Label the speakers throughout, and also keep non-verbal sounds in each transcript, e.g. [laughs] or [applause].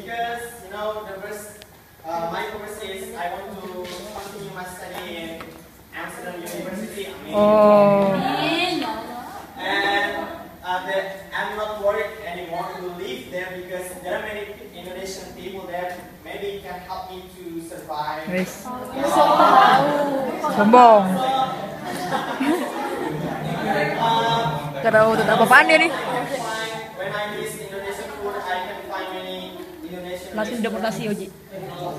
Speaker 1: because you know the first uh, my purpose is I want to continue my study in Amsterdam University. I mean,
Speaker 2: Oh.
Speaker 1: and uh, the, I'm not worried anymore to live there because there are many Indonesian people there. Maybe can help me to survive.
Speaker 2: Wis.
Speaker 1: So,
Speaker 2: Sombong. Gak tahu tentang apa-apaan dia nih. Langsung deportasi Oji.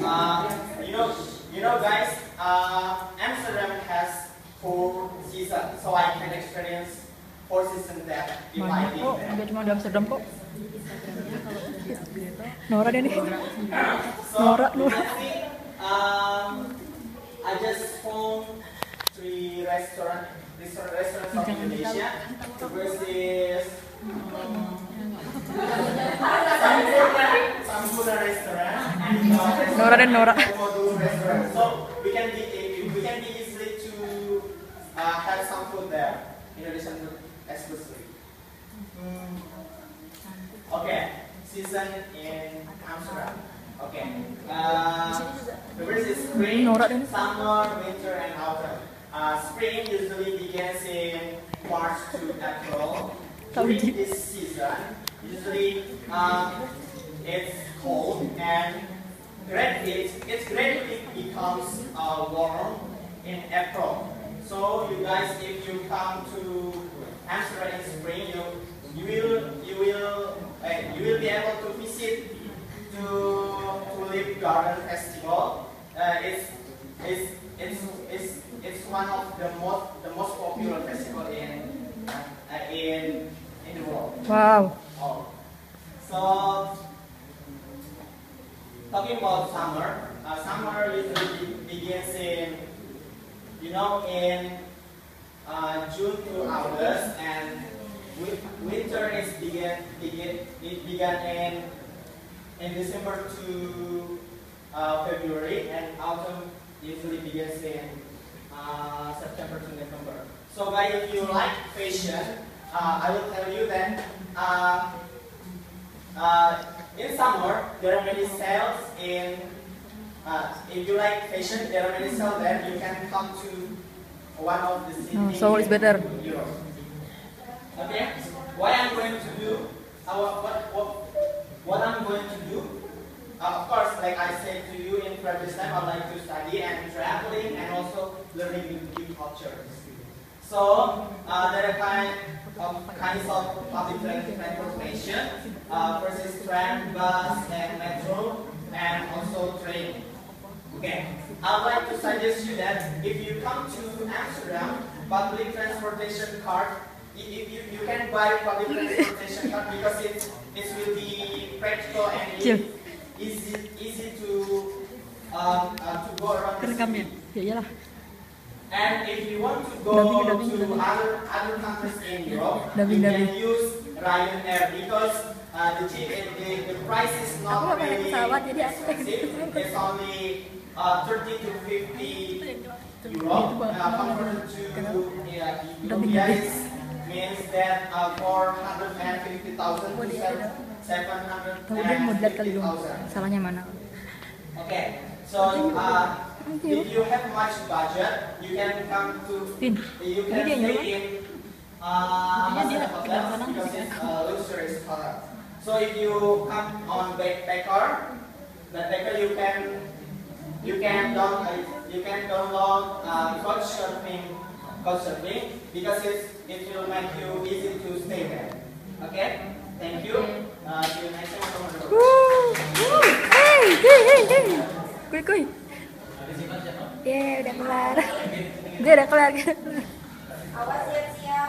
Speaker 1: Uh, you know, you know, guys, uh, Amsterdam has four seasons, so I can experience four seasons there if I
Speaker 2: Banyak kok,
Speaker 1: live there.
Speaker 2: nggak cuma di Amsterdam kok. Nora dia nih.
Speaker 1: So,
Speaker 2: Nora, Nora.
Speaker 1: see, um, I just found three restaurant, restaurant restaurants of Indonesia. The first is um,
Speaker 2: Nora dan Nora.
Speaker 1: So we can be we can be easily to uh, have some food there, Indonesian food exclusively. Hmm. Okay, season in Amsterdam. Okay. Uh, the first is spring, summer, winter, and autumn. Uh, spring usually begins in March to April. During this season, usually um, it's cold and gradually it gradually becomes uh, warm in April. So you guys, if you come to Amsterdam in spring, you you will you will uh, you will be able to visit to Tulip Garden Festival. Uh, it's it's it's it's it's one of the most the most popular festival in uh, in in the world.
Speaker 2: Wow.
Speaker 1: Oh. So, talking about summer, uh, summer usually begins in, you know, in uh, June to August, and wi- winter is begin begin it began in in December to uh, February, and autumn usually begins in uh, September to November. So, guys, if you like fashion, uh, I will tell you that in summer there are many sales in. Uh, if you like fashion, there are many sales there. You can come to one of the cities.
Speaker 2: No, Seoul is better.
Speaker 1: Europe. Okay. What I'm going to do, uh, what, what, what, what I'm going to do, uh, of course, like I said to you in previous time, I like to study and traveling and also learning new cultures. So uh, there are kind of kinds of public transportation. Uh, first is tram, bus, and metro, and also train. Okay, I'd like to suggest you that if you come to Amsterdam, public transportation card, you, you, you- can buy public transportation card because it, it will be practical and easy, easy to, um, uh, to go around the city. And if you want to go
Speaker 2: Dubbing, dubbing,
Speaker 1: to
Speaker 2: dubbing.
Speaker 1: other other countries in Europe,
Speaker 2: Dubbing,
Speaker 1: you
Speaker 2: dubbing.
Speaker 1: can use Ryanair because uh, the, cheap, the the price is
Speaker 3: Aku
Speaker 1: not
Speaker 3: pakai
Speaker 1: really
Speaker 3: pesawat, jadi aku
Speaker 1: expensive. It's only uh, 30 to 50 euro. Uh, converted to yeah,
Speaker 2: Dubbing,
Speaker 1: rupiah is means that uh, 450,000 to 750,000.
Speaker 2: Kalau dia mau dilihat kali dong. Salahnya mana?
Speaker 1: Okay, so uh, if you have much budget, you can come to
Speaker 2: Tin.
Speaker 1: you can stay in uh,
Speaker 2: Ini dia
Speaker 1: hotel
Speaker 2: sebelah kanan
Speaker 1: because it's uh, luxurious hotel. So if you come on backpacker, backpacker you can you can down uh, you can download uh, couch surfing couch surfing because it's it will make you easy to stay there. Okay, thank you. Uh, see you next time.
Speaker 2: Wuh. Wuh. Hey, hey, hey, hey. Kuy, kuy.
Speaker 3: Yeay, udah kelar. [laughs]
Speaker 2: Dia udah kelar.
Speaker 3: Awas ya,